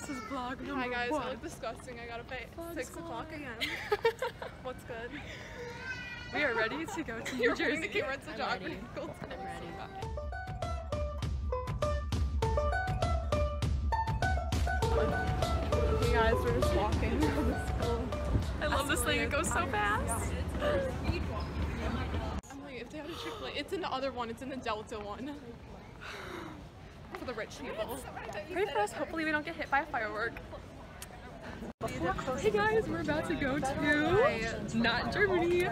this is vlog number Hi guys, one. I look disgusting. I got up at Vlog 6 o'clock again. What's good? We are ready to go to New You're Jersey. camera to I'm ready. I'm ready. Hey guys, we're just walking to the school. I love this thing. It goes so fast. I'm like, if they had a Chick-fil-A, it's in the other one. It's in the Delta one. For the rich people. Pray for us. Hopefully, we don't get hit by a firework. Hey guys, we're about to go to not Germany.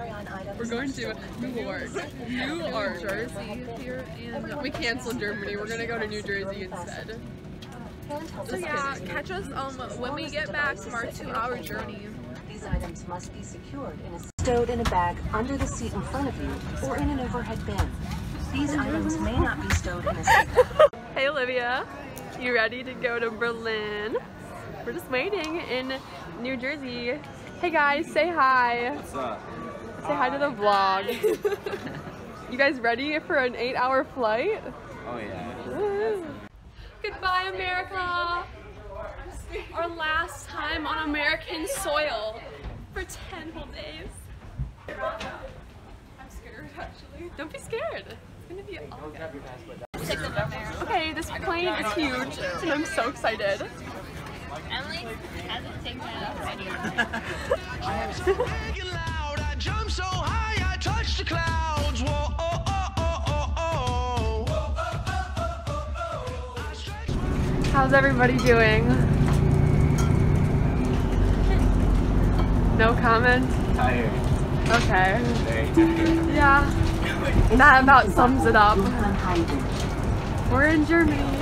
We're going to New York. New York. Jersey here, and we canceled Germany. We're gonna go to New Jersey instead. So yeah, catch us um when we get back from our two-hour journey. These items must be secured and stowed in a bag under the seat in front of you or in an overhead bin. These items may not be stowed in a safe. Hey Olivia, you ready to go to Berlin? We're just waiting in New Jersey. Hey guys, say hi. What's up? Say hi to the vlog. you guys ready for an eight hour flight? Oh yeah. Goodbye, America! Our last time on American soil for 10 whole days. I'm scared actually. Don't be scared. It's gonna be all Okay, this plane is huge, and I'm so excited. Emily hasn't taken it up already. I jump so high, I touch the clouds. Whoa. I stretch my How's everybody doing? No comment? Tired. Okay. Very tired. Yeah. That about sums it up. We're in Germany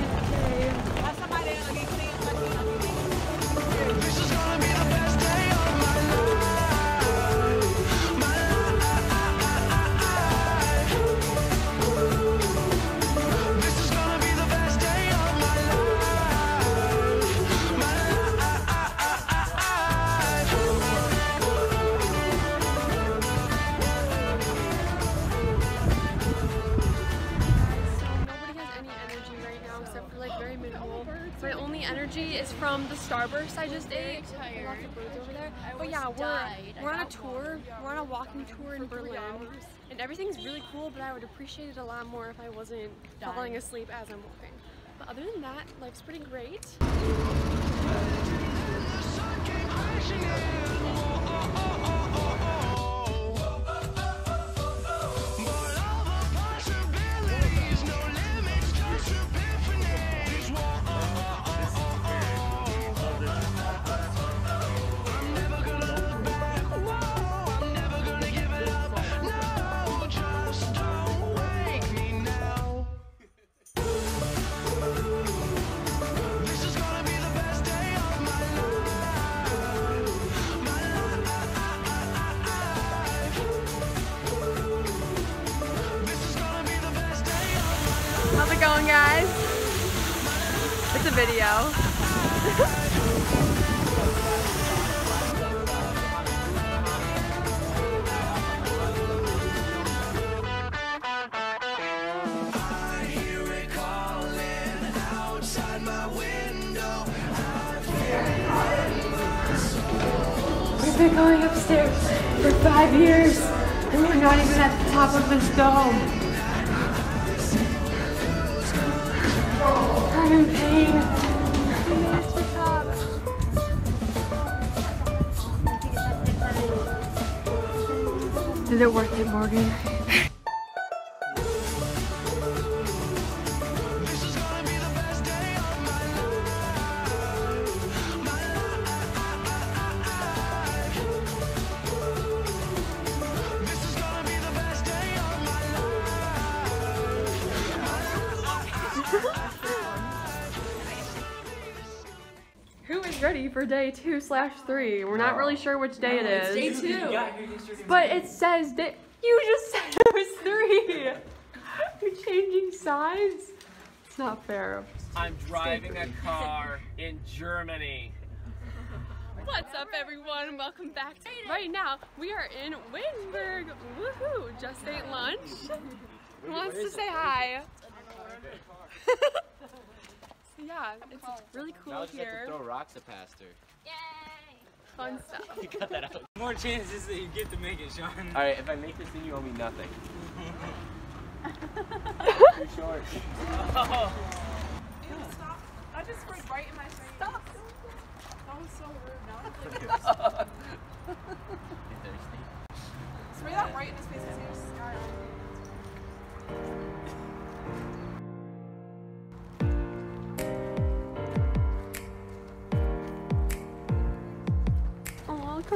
energy is from the Starburst I just ate. Lots of birds over there. But yeah, we're we're on a got tour. We're on a walking tour in Berlin, and everything's really cool. But I would appreciate it a lot more if I wasn't falling asleep as I'm walking. But other than that, life's pretty great. We've been going upstairs for five years, and we're not even at the top of this dome. I'm in pain. Is it worth it, Morgan? Day two slash three? We're not really sure which day it is. Day two. But it says that you just said it was three. You're changing sides. It's not fair. I'm driving a car in Germany. What's up, everyone? Welcome back. To right now, we are in Wittenberg. Woohoo! Just ate lunch. Who wants to say hi? yeah, it's really Now cool I just have to throw rocks at past her. Yay! Fun stuff. You cut that out. More chances that you get to make it, Sean. Alright, if I make this, then you owe me nothing. Too short. Oh. I just sprayed right in my face. Stop. That was so rude. Now I'm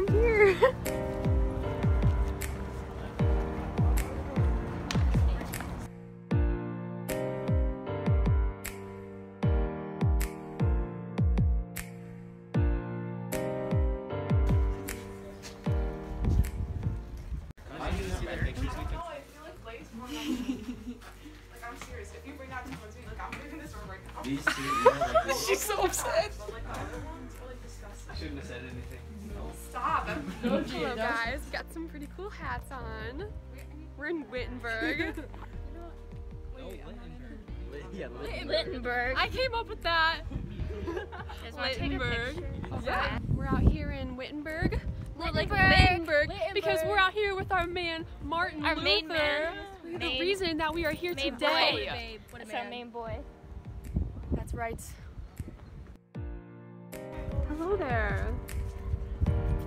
come here. yeah, Littenberg. I came up with that. Just want to take a Wittenberg. Yeah, we're out here in Wittenberg. Like Wittenberg. Wittenberg because we're out here with our man Martin Our Luther. main man. The Main- reason that we are here main today. boy. That's our main boy. That's right. Hello there.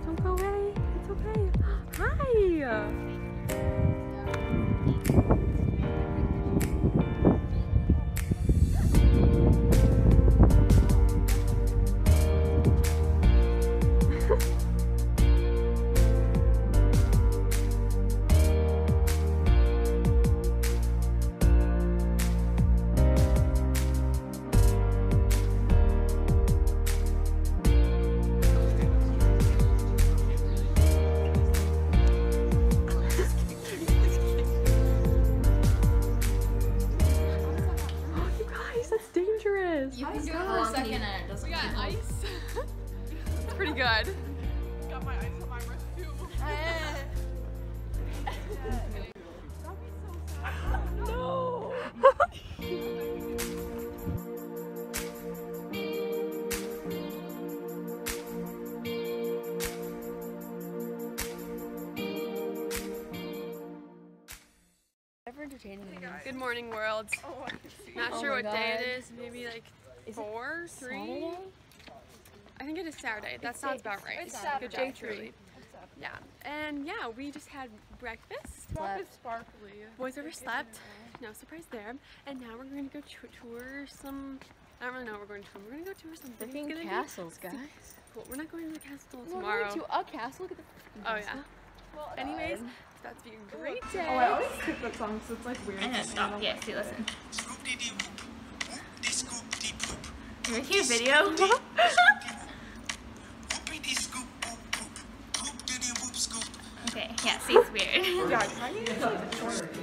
Don't go away. It's okay. Hi. Good morning, world. Oh, I can. Not oh sure what day it is. Maybe like four, three. I think it is Saturday. That sounds about right. It's Good Saturday. job, Truly. Yeah, and yeah, we just had breakfast. Stop it sparkly. Boys overslept. No surprise there. And now we're going to go tou- tour some. I don't really know what we're going to tour. We're going to go tour some things. Freaking Gonna be castles, guys. Cool. We're not going to the castle We're tomorrow. going to a castle. Look at the Oh yeah. Anyways, it's about to be a oh, great day. Oh, I always skip that song because it's like weird. I'm gonna stop. Yeah, see, listen. Can we see a video? okay, yeah, see, it's weird. Yeah,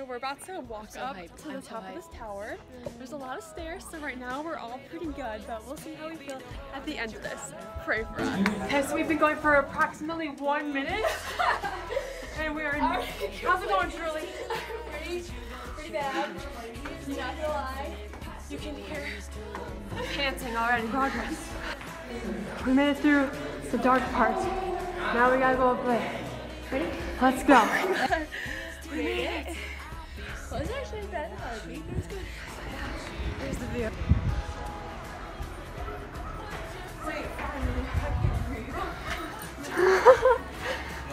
So we're about to walk up to the top of this tower. There's a lot of stairs, so right now we're all pretty good, but we'll see how we feel at the end of this. Pray for us. Okay, so we've been going for approximately one minute, and we're in. How's it going, Truly? Pretty, pretty bad. Not gonna lie. You can hear panting already. Progress. We made it through the dark part. Now we gotta go up there. Ready? Let's go. we made it. Was actually better. Here's the view.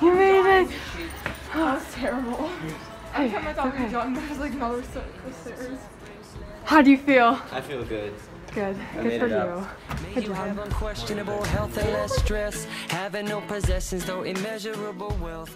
you made it! That was terrible. Hey, Every time I thought we were done, there was like another set of stairs. how do you feel? I feel good. Good. I Good for you. up. May you have unquestionable health and less stress. Having no possessions, though immeasurable wealth.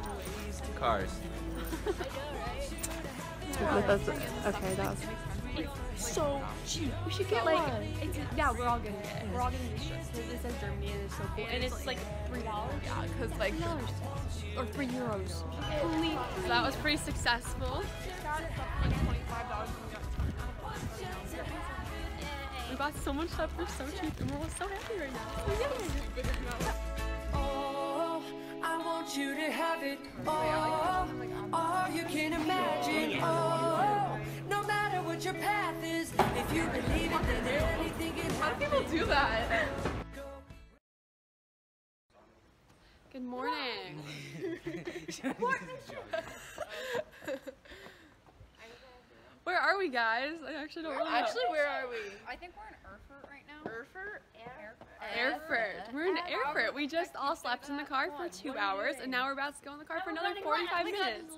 Cars. But that's okay. That was So cheap. We should get like, it's, yeah, we're all gonna get it. We're all gonna get shirts because it says Germany and it's so cool. And it's like three dollars. Yeah, because like Or three euros. so that was pretty successful. We bought so much stuff for so cheap and we're all so happy right now. I want you to have it all, all you can imagine. Oh, no matter what your path is, if you believe it, then anything can How do people do that? Good morning. Where are we, guys? I actually don't really know. Actually, where are we? I think we're in Erfurt right now. Erfurt? Erfurt. We're in Erfurt. We just all slept in the car for two hours, and now we're about to go in the car for another 45 minutes.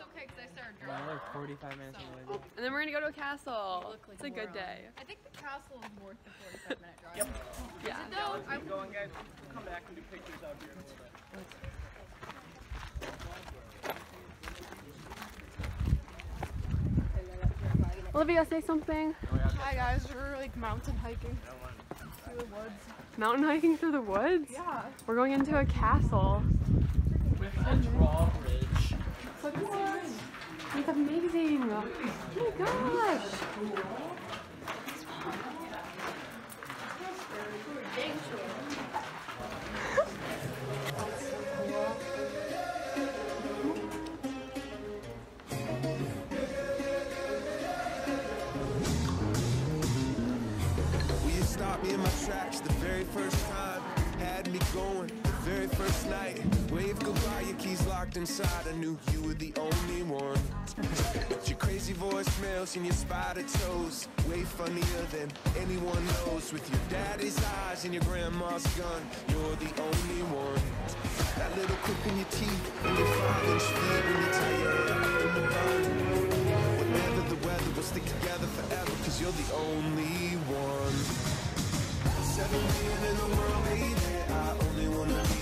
Okay because I started Another 45 minutes away. And then we're gonna go to a castle. It's a good day. I think the castle is worth the 45 minute drive. yep. Yeah. No, I Going, guys. We'll come back and do pictures out here in a little bit. Olivia, say something. Hi guys, we're like mountain hiking through the woods. Mountain hiking through the woods? Yeah. We're going into a castle. With a drawbridge. Look at this. It's amazing. Oh my gosh. First night. Wave goodbye, your keys locked inside. I knew you were the only one. With your crazy voicemails and your spider toes. Way funnier than anyone knows. With your daddy's eyes and your grandma's gun. You're the only one. That little clip in your teeth and your five inch feet when you tie your hair up in the bun. Whatever the weather, we'll stick together forever, cause you're the only one. Seven million in the world, baby. I only wanna be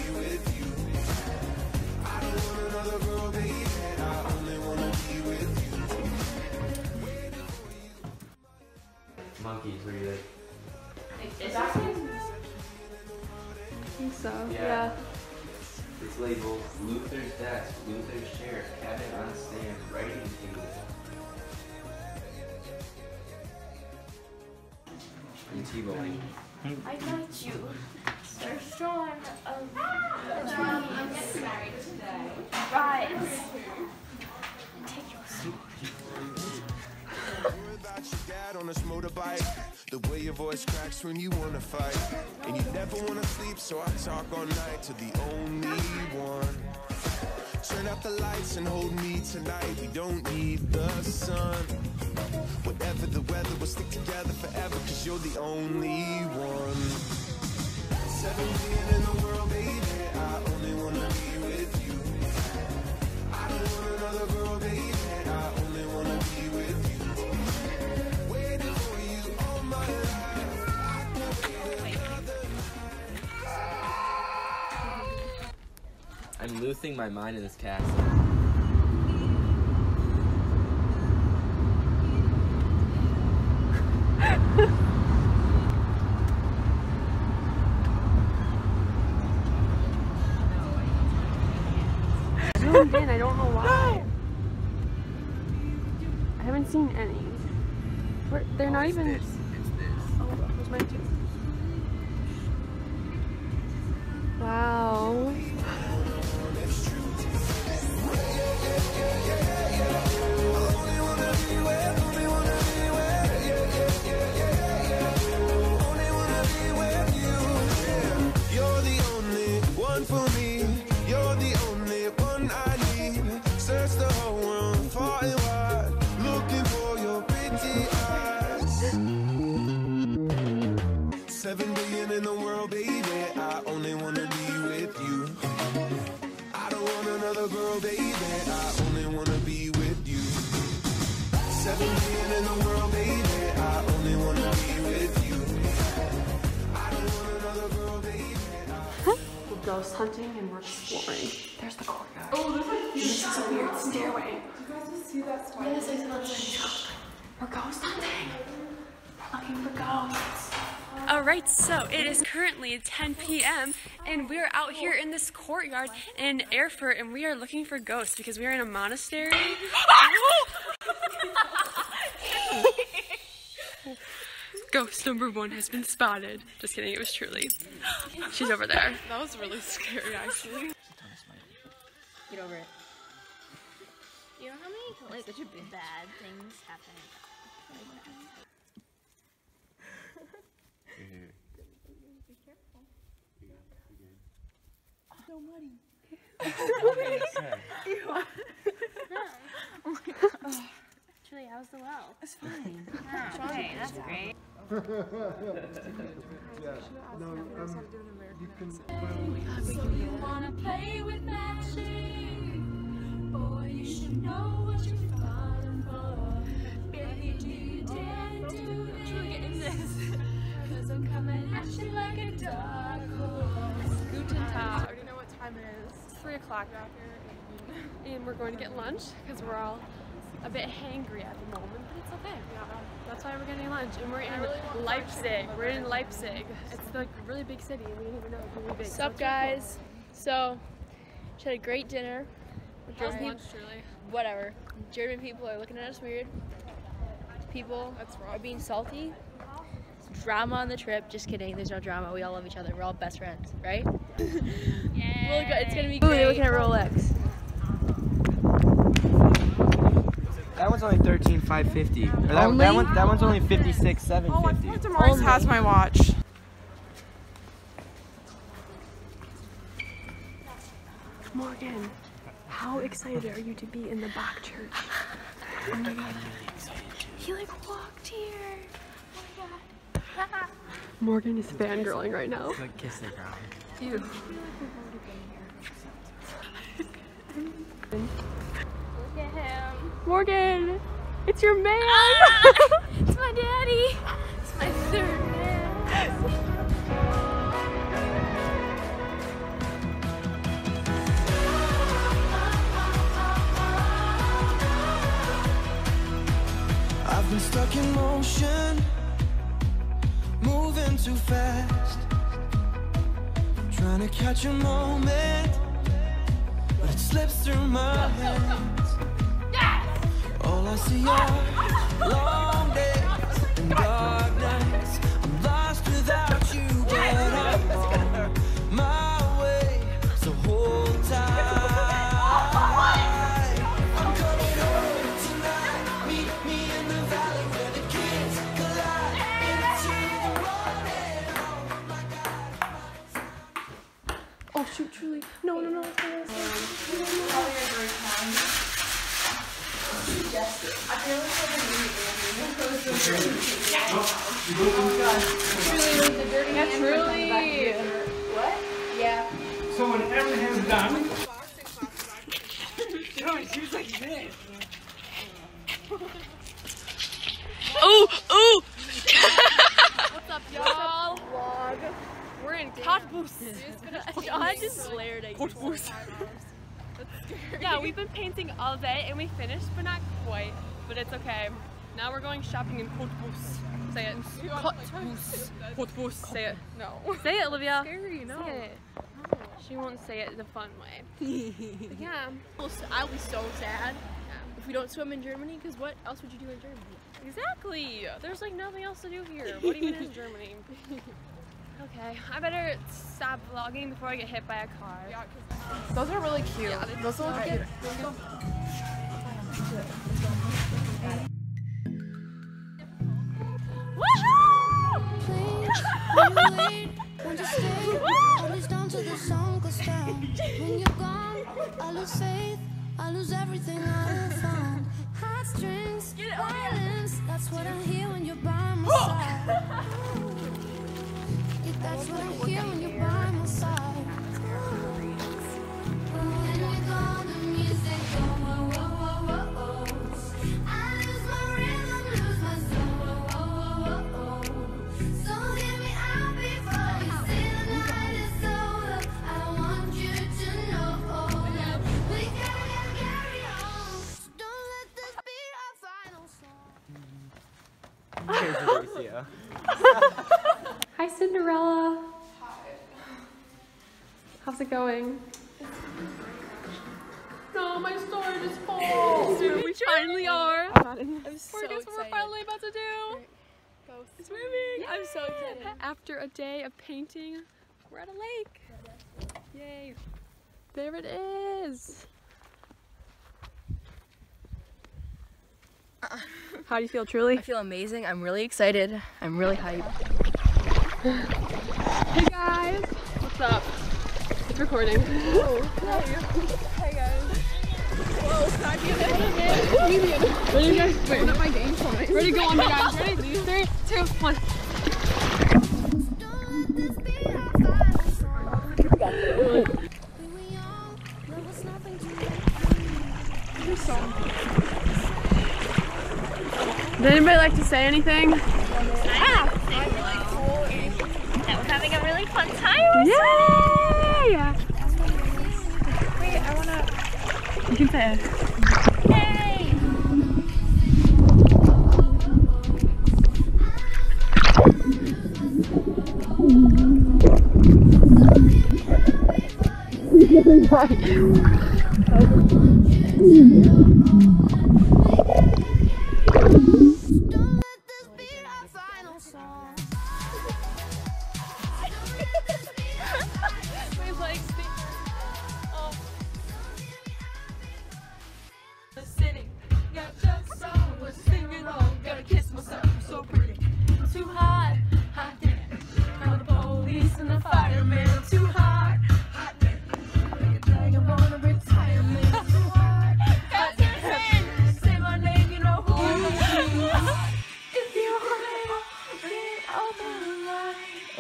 another girl, baby. I only wanna be with you. Monkeys, were you like? I think so. Yeah. It's labeled Luther's desk, Luther's chair, cabin on stand, writing table. And T-bowing. I got you. Of the trees. Rise. Take your sword. On motorbike. The way your voice cracks when you wanna fight. And you never wanna sleep, so I talk all night to the only one. Turn out the lights and hold me tonight. We don't need the sun. Whatever the weather, we'll stick together forever, cause you're the only one. I'm losing my mind in this castle. They're We're looking for ghosts. All right, so it is currently 10 p.m. and we are out here in this courtyard in Erfurt and we are looking for ghosts because we are in a monastery. Ghost number one has been spotted. Just kidding, it was truly. She's over there. That was really scary, actually. Get over it. You know how many like such a bad things happen? Truly, how's the well? It's fine. okay, that's great. So you wanna play with magic? Boy, you should know what you're falling for. Baby, do you dare to do this? Cause I'm coming at you like a dark horse. Guten Tag. Time it is. It's 3 o'clock out here and we're going to get lunch because we're all a bit hangry at the moment, but it's okay. That's why we're getting lunch and we're in Leipzig. We're in Leipzig. It's like a really big city we didn't even know it was really big. What's so up, cool. guys? So, just had a great dinner. German lunch, peop- Truly? Whatever. German people are looking at us weird. People are being salty. Drama on the trip. Just kidding. There's no drama. We all love each other. We're all best friends, right? yeah. Well, it's gonna be great. Ooh, they're looking at Rolex. That one's only thirteen five fifty. Or that, Only? that one that one's only fifty six seven Oh, I fifty. thought Damaris has my watch. Morgan, how excited are you to be in the Bach Church? Oh my god. He like walked here. My god. Morgan is fangirling right now. Like kiss the ground. Ew. Look at him. Morgan, it's your man. Ah! It's my daddy. It's my third man. I've been stuck in motion, moving too fast. Trying to catch a moment, but it slips through my hands. All I see are long days Truly. What? Yeah. So when everything's done, Ooh, ooh. What's up, y'all? Vlog. We're in Cottbus. I just glared at you. Yeah, we've been painting all day and we finished, but not quite. But it's okay. Now we're going shopping in Cottbus. Say it. Cottbus. Cottbus. Say it. No. Say it, Olivia. Scary, no. Say it. She won't say it the fun way. Yeah. I'll be so sad if we don't swim in Germany. Because what else would you do in Germany? Exactly. There's like nothing else to do here. What even is Germany? Okay, I better stop vlogging before I get hit by a car. Yeah, Those are really cute. Yeah, Those look cute. I lose faith. I lose everything I have found. Heartstrings, violence. That's what I hear when you're by my side. Yeah, that's what I hear when you're by my side. When you're gone, the music whoa, it going? No, my storage is full. Dude, we finally are. I'm so We're guess what we're finally about to do. Go swimming. I'm so excited. After a day of painting, we're at a lake. Yay. There it is. How do you feel, truly? I feel amazing. I'm really excited. I'm really hyped. Hey guys. What's up? Recording. Hey guys. Whoa, be? Ready, guys? Wait. Of my game points. Ready, go on, you guys. Ready? Three, two, one. Did anybody like to say anything? Ah! That we're having a really fun time. Yay! Wait, I wanna. You can say it. Yay! My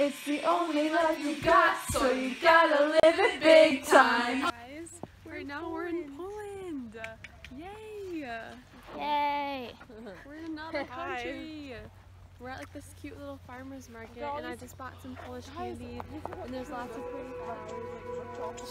It's the only life you got, so you gotta live it big time. Guys, right now we're in Poland. Yay! Yay! We're in another country. We're at like this cute little farmer's market, and I just bought some Polish candy. And there's lots of pretty flowers.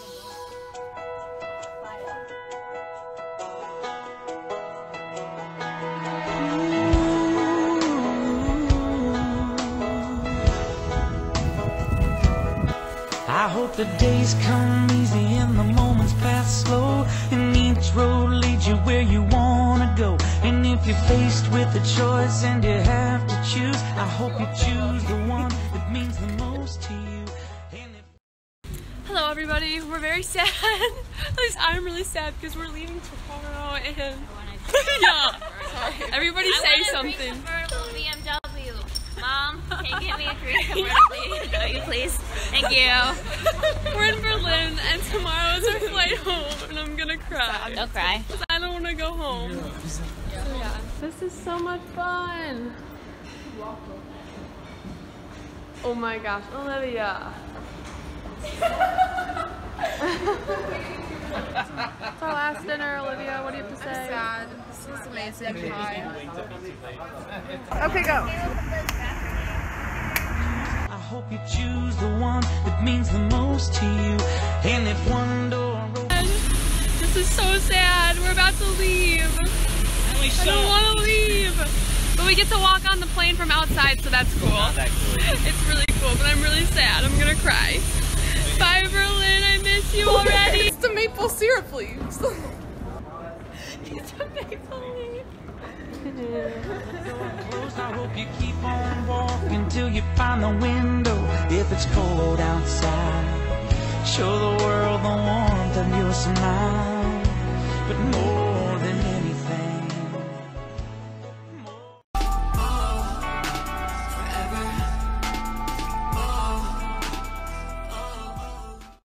I hope the days come easy and the moments pass slow And each road leads you where you wanna go And if you're faced with a choice and you have to choose I hope you choose the one that means the most to you And if Hello, everybody. We're very sad. At least I'm really sad because we're leaving tomorrow, and yeah. Everybody say something. Mom, can you get me a green convertible BMW, please? Thank you. We're in Berlin, and tomorrow is our flight home, and I'm gonna cry. Don't cry. I don't want to go home. So yeah, this is so much fun. Oh my gosh, Olivia. it's our last dinner, Olivia. What do you have to say? sad. This was amazing. Hi. Okay, go. I hope you choose the one that means the most to you And if one door This is so sad. We're about to leave. I don't want to leave. But we get to walk on the plane from outside, so that's cool. It's really cool, but I'm really sad. I'm gonna cry. Bye, miss you already. It's the maple syrup, please. it's a maple leaf. I hope you keep on walking till you find the window. If it's cold outside, show the world the warmth of your smile.